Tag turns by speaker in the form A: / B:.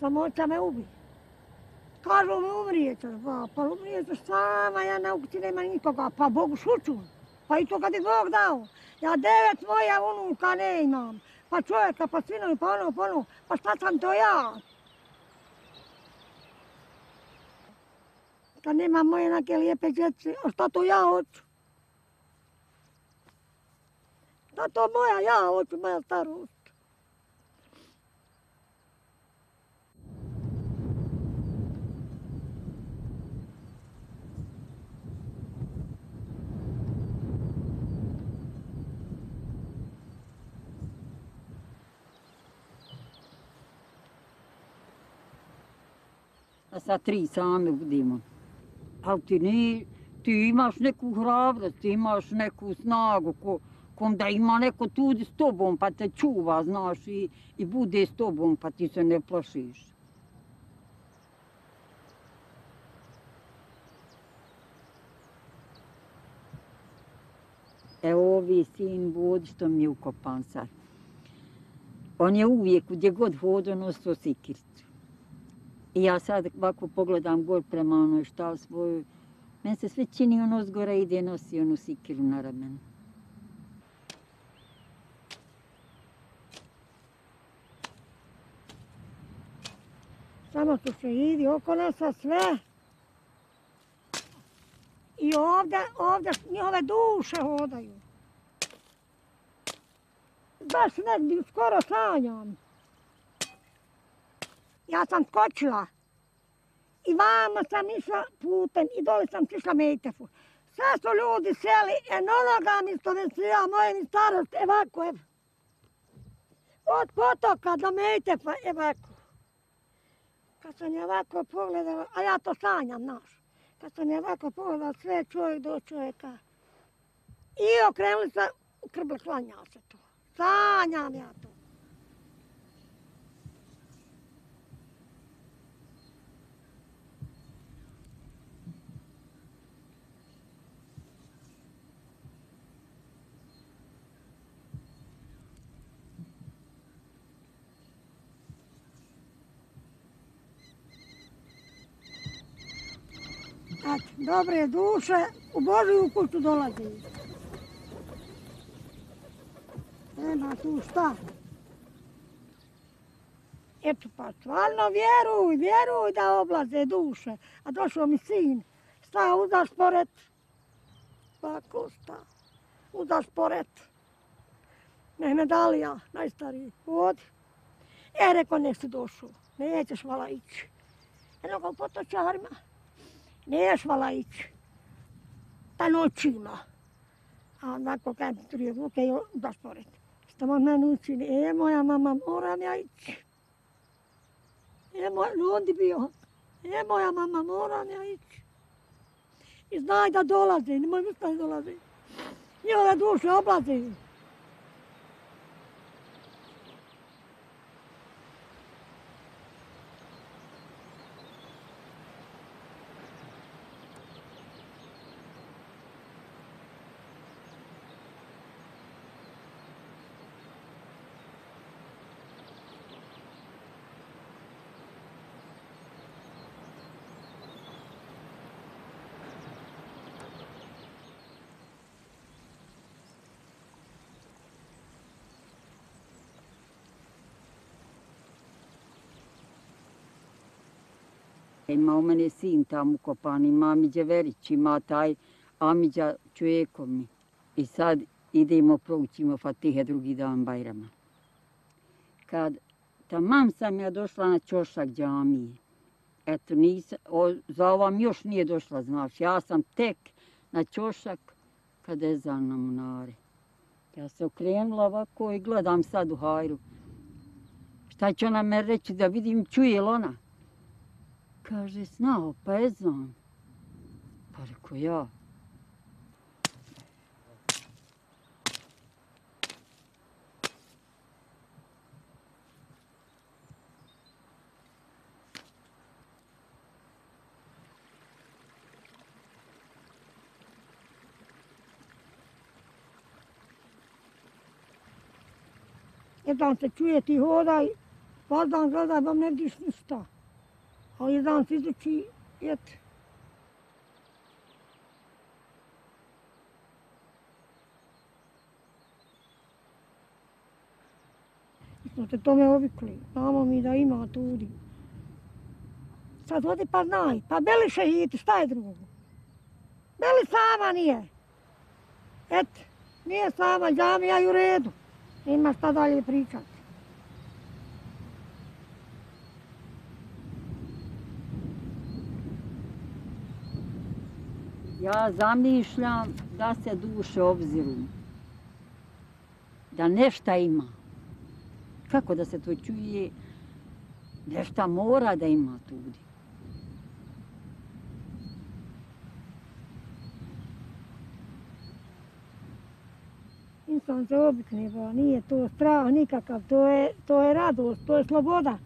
A: Pa samoća me ubi. Kažu mi umrijete, pa, pa umrijete sama, ja na ukući nema nikoga, pa Bogu šuću. Pa i to kad je Bog dao. Ja devet moja unuka ne imam. Pa čovjeka, pa sinovi, pa ono, pa ono, pa šta sam to ja? Kad nema moje neke lijepe djece, a šta to ja hoću? Šta to moja, ja hoću, moja starost.
B: A sa tri same budimo. Ali ti, ni, ti imaš neku hrabrost, ti imaš neku snagu, ko, kom da ima neko tu s tobom pa te čuva, znaš, i, i bude s tobom pa ti se ne plašiš. Evo ovi sin vodi što mi je ukopan sad. On je uvijek, gdje god hodio, nosio sikircu. I ja sad ovako pogledam gor prema onoj štal svoju, meni se sve čini ono zgora ide nosi onu sikiru na ramenu.
A: Samo tu se idi oko nas sve. I ovdje, ovdje njove duše hodaju. Baš negdje skoro sanjam. Ja sam skočila. I vama sam išla putem i dole sam išla Mejtefu. Sve su ljudi seli, enologa mi što ne svija, moje mi starost, evako, evo. Od potoka do Mejtefa, evako. Kad sam je ovako pogledala, a ja to sanjam, naš. Kad sam je ovako pogledala, sve čovjek do čovjeka. I okrenuli se, krbl krble klanja se to. Sanjam ja to. Eto, dobre duše u Božiju kuću dolazi. Nema tu šta. Eto pa stvarno vjeruj, vjeruj da oblaze duše. A došao mi sin, sta uzaš pored. Pa ko sta? Uzaš pored. Mehmedalija, najstariji, vodi. E, rekao, nek si došao, nećeš vala ići. Eno kao potočarima, nije vala ići. Ta pa noć ima. A onako kad mi ruke i da spored. Što ma meni e moja mama, moram ja ići. E moj, ljudi bio. E moja mama, moram ja ići. I znaj da dolazi, nemoj mi da dolazi. I ove duše oblazi.
B: Ima u mene sin tamo ukopan, ima Amidja Verić, ima taj Amidja Čujekovni. I sad idemo, proučimo Fatihe drugi dan Bajrama. Kad tamam sam ja došla na čošak džamije, eto, nisam, o, za ovam još nije došla, znaš, ja sam tek na čošak kada je za namunare. Ja se okrenula ovako i gledam sad u hajru. Šta će ona me reći da vidim, čuje li ona? Kaže, znao, pa je znam. Pa reko ja.
A: Jedan se čuje ti hodaj, Pa dan gledaj, vam ne vidiš ništa. A jedan ti izuči, et. Smo se tome ovikli. Znamo mi da ima tudi. Sad odi pa znaj, pa beli šehiti, šta je drugo? Beli sama nije. Et, nije sama, džamija i u redu. Ima šta dalje pričati.
B: Ja zamišljam da se duše obziru. Da nešta ima. Kako da se to čuje? Nešta mora da ima tudi.
A: Insan se ovikne, nije to strah nikakav, to je, to je radost, to je sloboda.